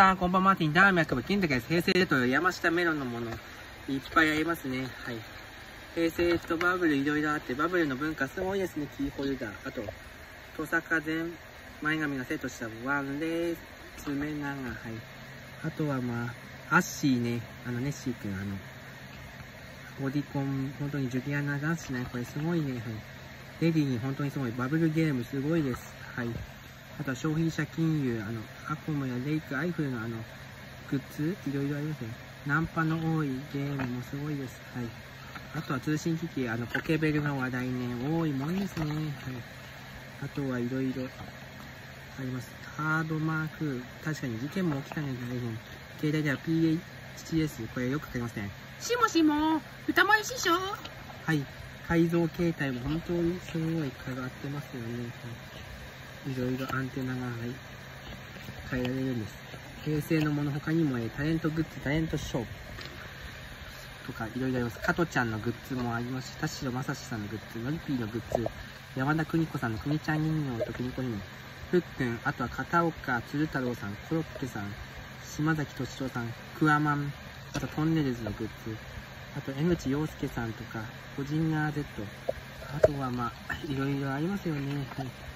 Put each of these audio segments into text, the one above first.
さん、こんばんは、マーティン、ダーミャクブ、金高です。平成レトロ、山下メロンのもの、いっぱいありますね。はい。平成とバブルいろいろあって、バブルの文化すごいですね、キーホルダー。あと、トサカ前髪がセットしたワンレース爪長、はい。あとはまあ、アッシーね、あの、ネッシーくん、あの、ボディコン、本当にジュリアナダンスしない、これすごいね、はい。レディーに本当にすごい、バブルゲームすごいです。はい。あとは消費者金融、あの、アコムやレイク、アイフルのあの、グッズ、いろいろありますね。ナンパの多いゲームもすごいです。はい。あとは通信機器、あの、ポケベルが話題ね、多いもんですね。はい。あとはいろいろあります。ハードマーク、確かに事件も起きたね、大変。携帯では PHS、これよく書きますね。しもしも、歌丸師匠はい。改造形態も本当にすごい変わってますよね。はいいろいろアンテナが、変えられるんです。平成のもの他にも、えタレントグッズ、タレントショーとかいろいろあります。加トちゃんのグッズもありますし、田代正史さんのグッズ、のりぴーのグッズ、山田邦子さんの邦ちゃん人形と邦子人形、ふっくん、あとは片岡鶴太郎さん、コロッケさん、島崎敏郎さん、クワマン、あとトンネルズのグッズ、あと江口洋介さんとか、個人ガー Z、あとはまあ、いろいろありますよね。はい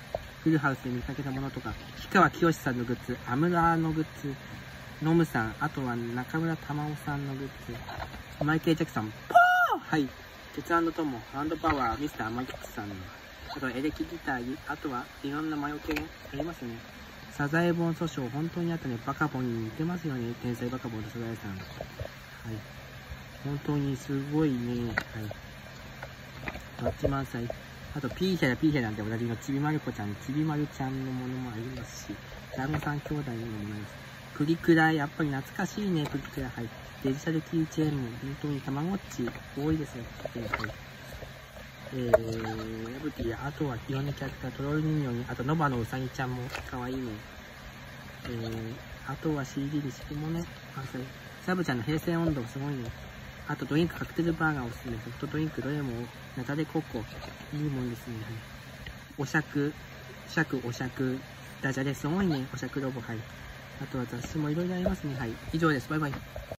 フルハウスで見かけたものとか、氷川きよしさんのグッズ、アムラーのグッズ、ノムさん、あとは中村玉緒さんのグッズ、マイケル・ジャクソン、ポーはい。鉄トモ、ハンドパワー、ミスター・マギックさんの、あとはエレキギター、あとはいろんな魔除けありますね。サザエボン訴訟、本当にあったね、バカボンに似てますよね、天才バカボンとサザエさん。はい。本当にすごいね、はい。バッチ満載。あと、ピーヒャやピーヒャなんておなじみのちびまる子ちゃん、ちびまるちゃんのものもありますし、団子三兄弟のものもあります。プリクラ、やっぱり懐かしいね、プリクラ。はい。デジタルキーチェーンも、本当にたまごっち多いですね、はい。えー、エブティ、あとはいろんなキャラクター、トロール人形に、あとノバのうさぎちゃんも可愛いいね。えー、あとは CD に敷物、あ、それ、サブちゃんの平成温度すごいね。あとドリンク、カクテルバーがおすすめ。ソフトドリンク、どれも、ナタデココ、いいもんですね。はいお尺、尺、お尺、ダジャレ、すごいね。お尺ロボ、はい。あとは雑誌もいろいろありますね。はい。以上です。バイバイ。